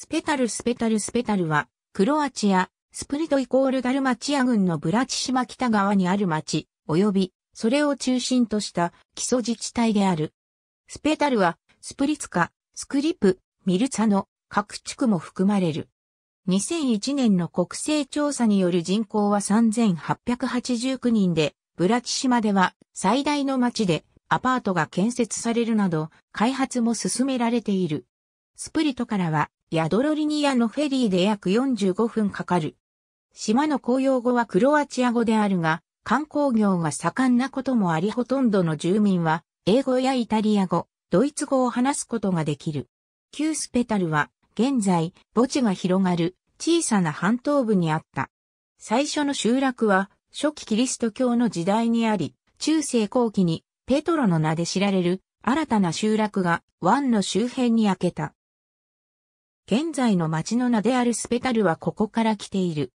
スペタルスペタルスペタルは、クロアチア、スプリトイコールダルマチア郡のブラチ島北側にある町、及び、それを中心とした基礎自治体である。スペタルは、スプリツカ、スクリプ、ミルツァの各地区も含まれる。2001年の国勢調査による人口は3889人で、ブラチ島では最大の町でアパートが建設されるなど開発も進められている。スプリトからはヤドロリニアのフェリーで約45分かかる。島の公用語はクロアチア語であるが、観光業が盛んなこともありほとんどの住民は、英語やイタリア語、ドイツ語を話すことができる。旧スペタルは、現在、墓地が広がる小さな半島部にあった。最初の集落は、初期キリスト教の時代にあり、中世後期にペトロの名で知られる新たな集落が湾の周辺に開けた。現在の町の名であるスペタルはここから来ている。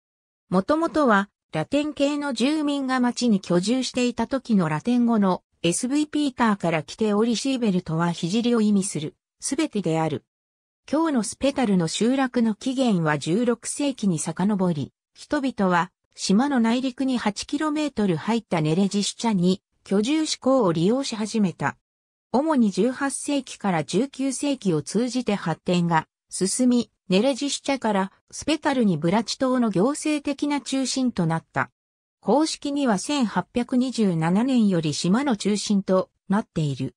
もともとはラテン系の住民が町に居住していた時のラテン語の SVP ターから来ておりシーベルとは聖を意味するすべてである。今日のスペタルの集落の起源は16世紀に遡り、人々は島の内陸に 8km 入ったネレジシチャに居住志向を利用し始めた。主に18世紀から19世紀を通じて発展が進み、ネレジシチャからスペタルにブラチ島の行政的な中心となった。公式には1827年より島の中心となっている。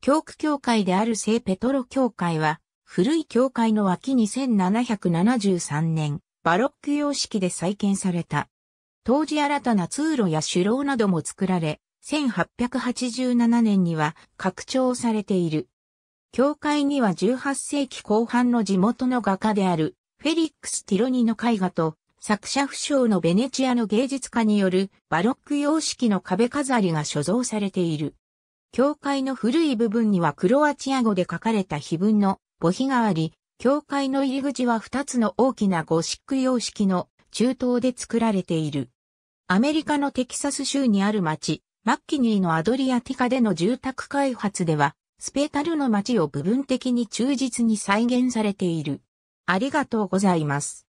教区教会である聖ペトロ教会は、古い教会の脇に1773年、バロック様式で再建された。当時新たな通路や首楼なども作られ、1887年には拡張されている。教会には18世紀後半の地元の画家であるフェリックス・ティロニの絵画と作者不詳のベネチアの芸術家によるバロック様式の壁飾りが所蔵されている。教会の古い部分にはクロアチア語で書かれた碑文の墓碑があり、教会の入り口は2つの大きなゴシック様式の中東で作られている。アメリカのテキサス州にある町、マッキニーのアドリアティカでの住宅開発では、スペタルの街を部分的に忠実に再現されている。ありがとうございます。